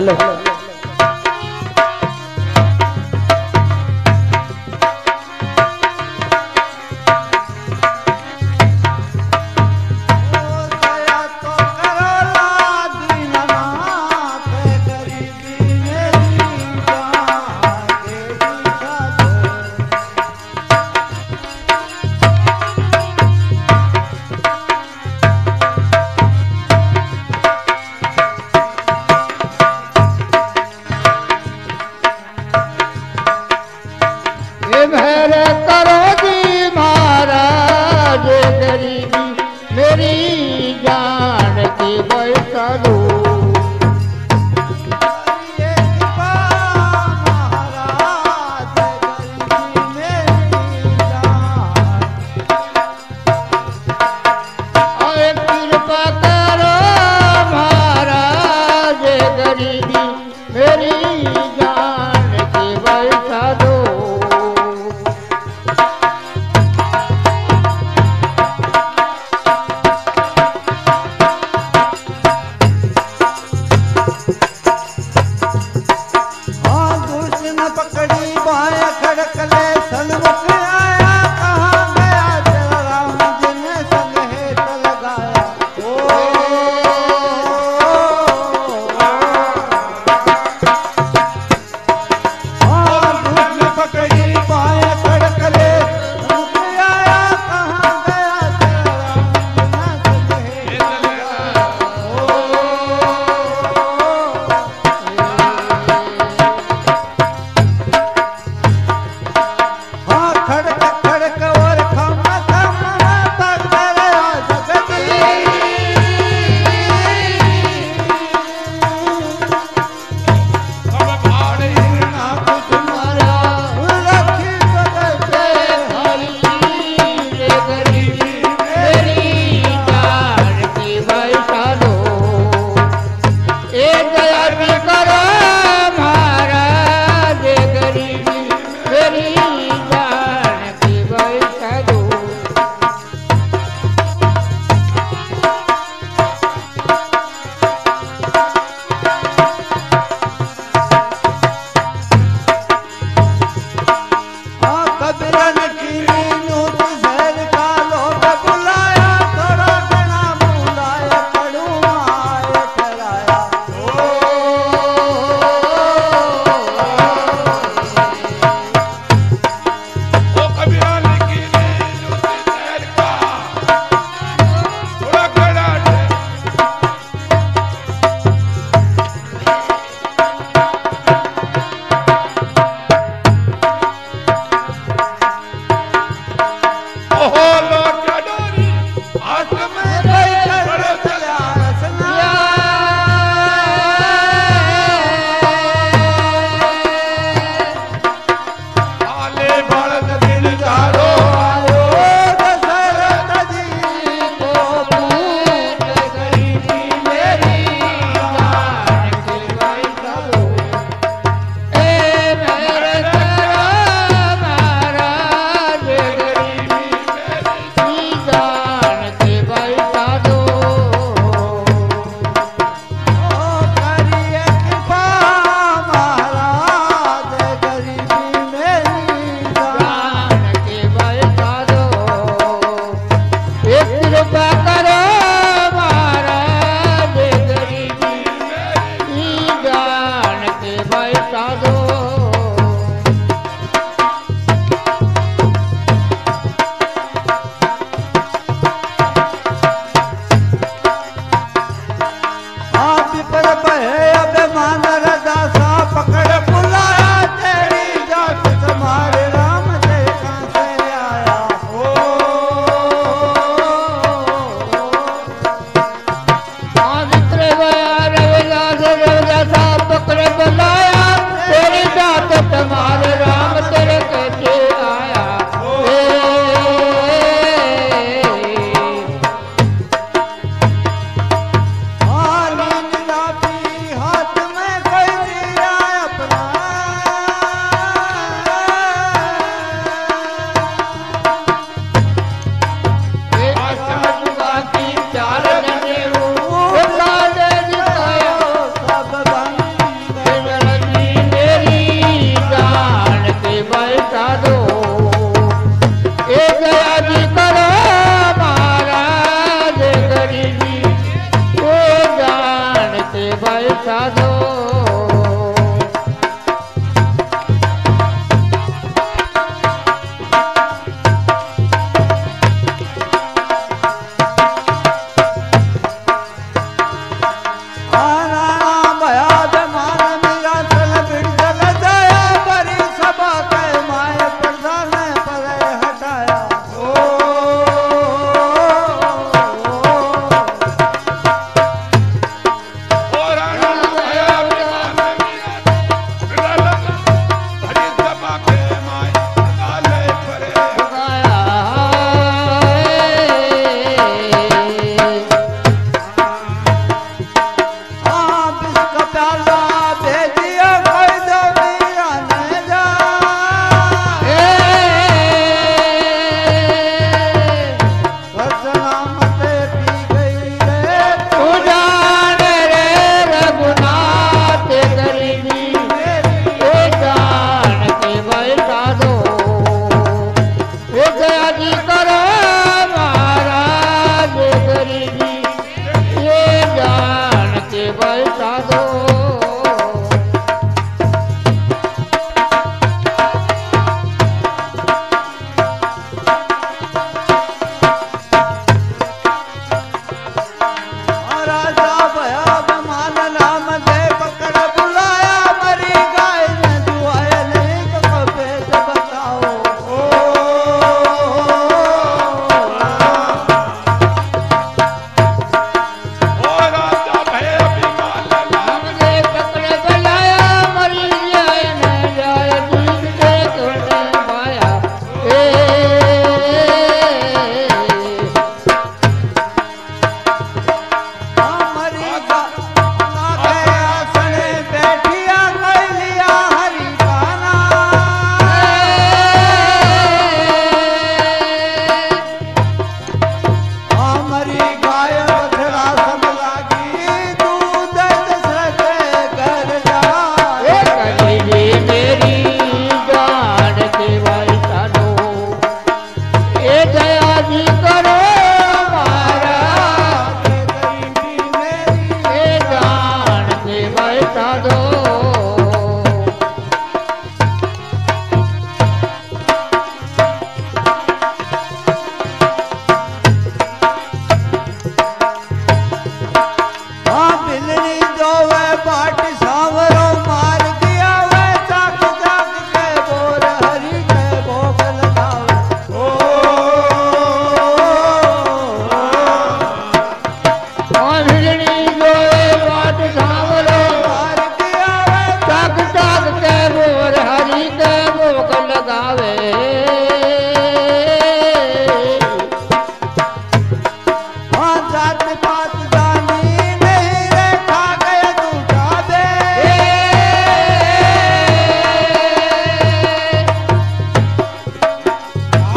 Hello. તારી જાણતી ગઈ કરું मेरी जान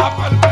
happen.